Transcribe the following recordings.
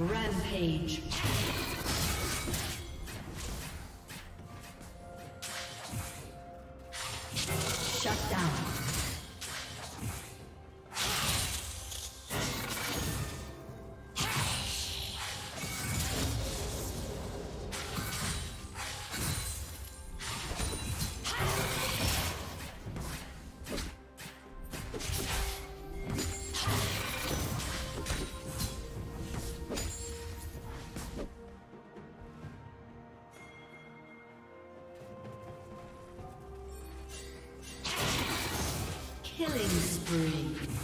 Rampage. Killing spree.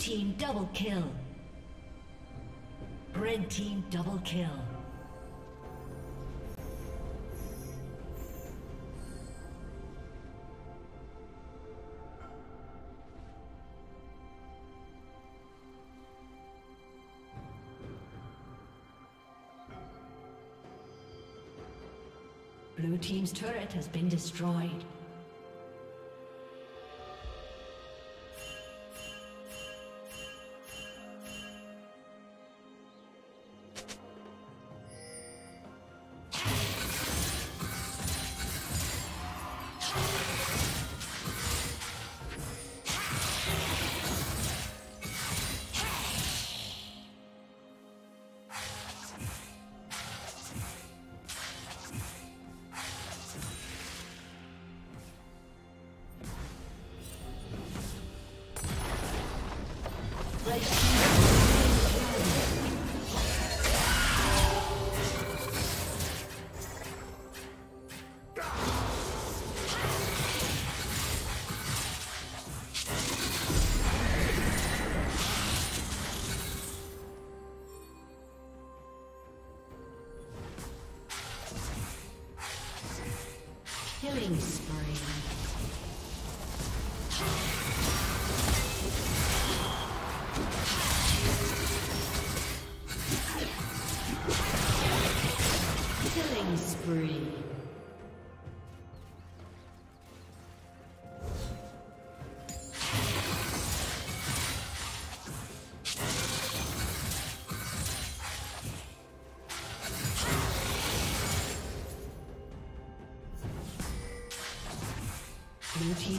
Team double kill. Red team double kill. Blue team's turret has been destroyed.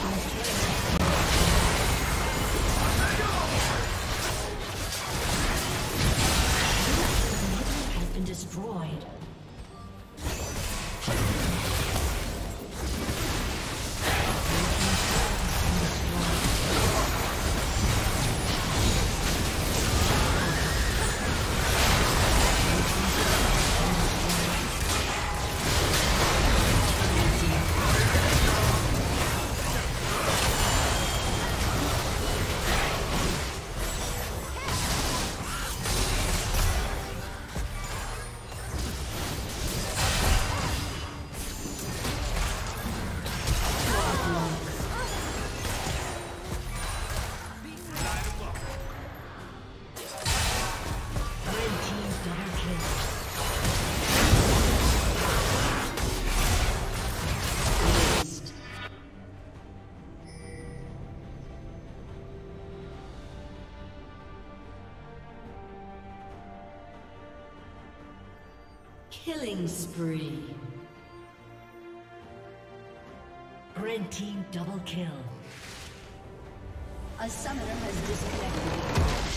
Team's turret Killing spree. Red team double kill. A summoner has disconnected.